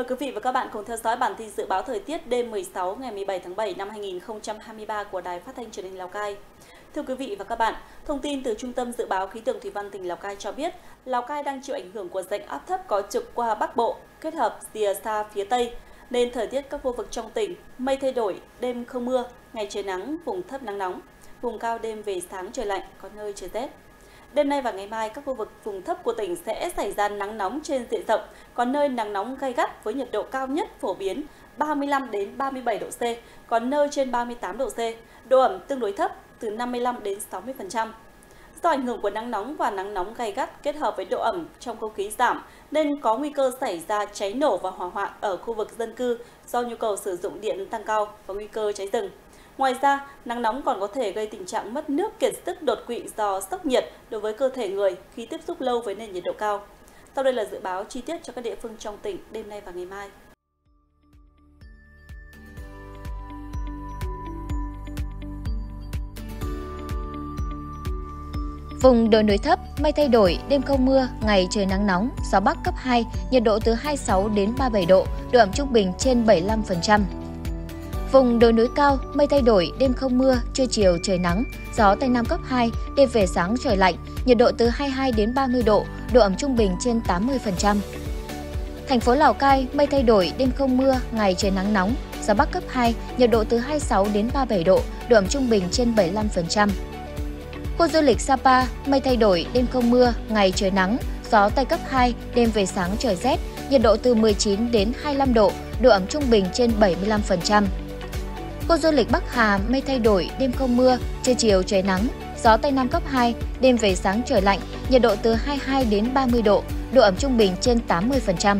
Mời quý vị và các bạn cùng theo dõi bản tin dự báo thời tiết đêm 16 ngày 17 tháng 7 năm 2023 của Đài Phát thanh Truyền hình Lào Cai. Thưa quý vị và các bạn, thông tin từ Trung tâm Dự báo Khí tượng Thủy văn tỉnh Lào Cai cho biết, Lào Cai đang chịu ảnh hưởng của rãnh áp thấp có trục qua Bắc Bộ, kết hợp rìa xa phía Tây, nên thời tiết các khu vực trong tỉnh mây thay đổi, đêm không mưa, ngày trời nắng, vùng thấp nắng nóng, vùng cao đêm về sáng trời lạnh, có nơi trời rét. Đêm nay và ngày mai, các khu vực vùng thấp của tỉnh sẽ xảy ra nắng nóng trên diện rộng, có nơi nắng nóng gay gắt với nhiệt độ cao nhất phổ biến 35 đến 37 độ C, có nơi trên 38 độ C, độ ẩm tương đối thấp từ 55 đến 60%. Do ảnh hưởng của nắng nóng và nắng nóng gay gắt kết hợp với độ ẩm trong không khí giảm nên có nguy cơ xảy ra cháy nổ và hỏa hoạn ở khu vực dân cư do nhu cầu sử dụng điện tăng cao và nguy cơ cháy rừng. Ngoài ra, nắng nóng còn có thể gây tình trạng mất nước kiệt sức đột quỵ do sốc nhiệt đối với cơ thể người khi tiếp xúc lâu với nền nhiệt độ cao. Sau đây là dự báo chi tiết cho các địa phương trong tỉnh đêm nay và ngày mai. Vùng đồi núi thấp, mây thay đổi, đêm không mưa, ngày trời nắng nóng, gió bắc cấp 2, nhiệt độ từ 26 đến 37 độ, độ ẩm trung bình trên 75%. Vùng đồi núi cao, mây thay đổi, đêm không mưa, trưa chiều trời nắng, gió Tây Nam cấp 2, đêm về sáng trời lạnh, nhiệt độ từ 22 đến 30 độ, độ ẩm trung bình trên 80%. Thành phố Lào Cai, mây thay đổi, đêm không mưa, ngày trời nắng nóng, gió Bắc cấp 2, nhiệt độ từ 26 đến 37 độ, độ ẩm trung bình trên 75%. Khu du lịch Sapa, mây thay đổi, đêm không mưa, ngày trời nắng, gió Tây cấp 2, đêm về sáng trời rét, nhiệt độ từ 19 đến 25 độ, độ ẩm trung bình trên 75%. Khu du lịch Bắc Hà mây thay đổi, đêm không mưa, trưa chiều trời nắng, gió Tây Nam cấp 2, đêm về sáng trời lạnh, nhiệt độ từ 22 đến 30 độ, độ ẩm trung bình trên 80%.